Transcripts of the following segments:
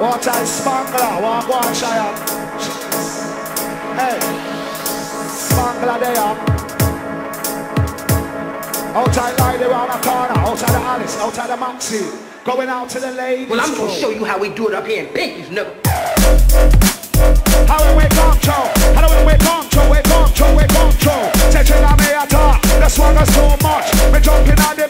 What I spangler, walk one shy up. Hey, spangler there up. Outside line around the corner, outside the Alice, outside the Maxi. Going out to the ladies. Well, I'm gonna show you how we do it up here in Pinky's nigga. How we control, how do we control, we control, we control. Touching on me attack, the swagger so much. We jumping on the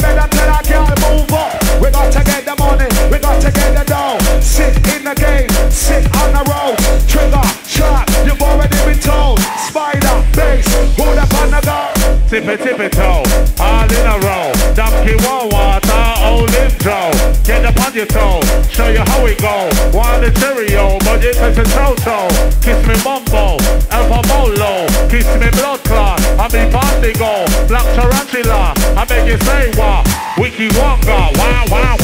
the road. Trigger, shot, you've already been told. Spider, base, hold up on the go. Tippy tippy toe, all in a row. Donkey one water, old intro. Get up on your toe, show you how we go. Want the stereo, but it is a toto. Kiss me mumbo, alpha molo. Kiss me blood clot, I be party go. Black tarantula, I make you say what? Wiki wonga, wow wow.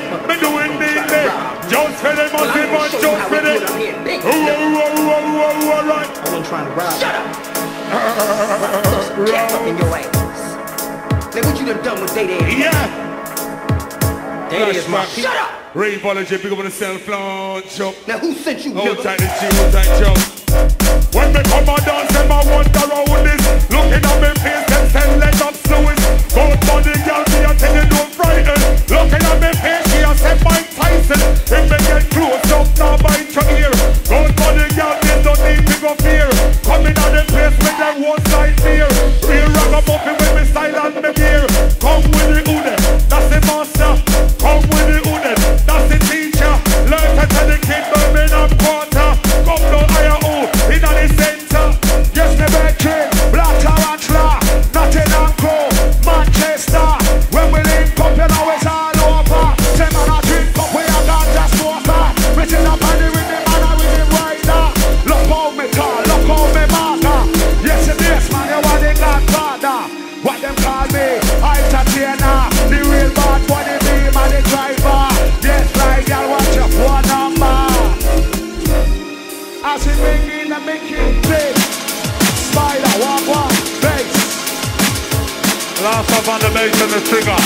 Everywhere, me doing neatly. Just for the massive and just for the. Oh oh oh oh oh oh right. I wasn't trying to rob Shut up! Cat up in your ass. Now what you done done with Day Day? Yeah. Day Day is my Flashback. Shut up! Ray Apology, pick up on the cell phone, chop. Now who sent you, Hold nigga? tight the G, hold tight chop. When me come and dance, driver. Yes, like y'all watch your one number. As we bring in the making big Spider, walk, walk, bass Last up on the bass and the trigger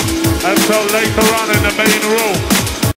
until later on in the main room.